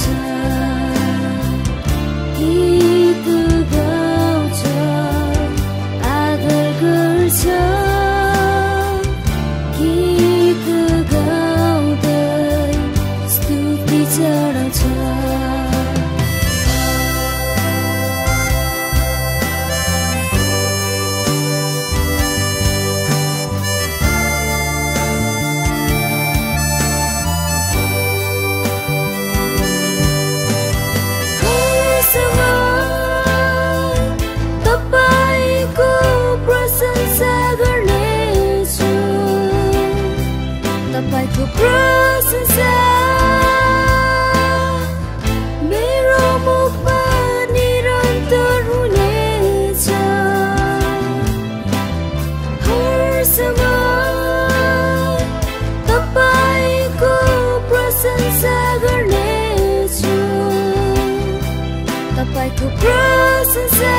time. त्यसमा तपाईँको प्रशंसा गर्नेछु। तपाईँको प्रशंसा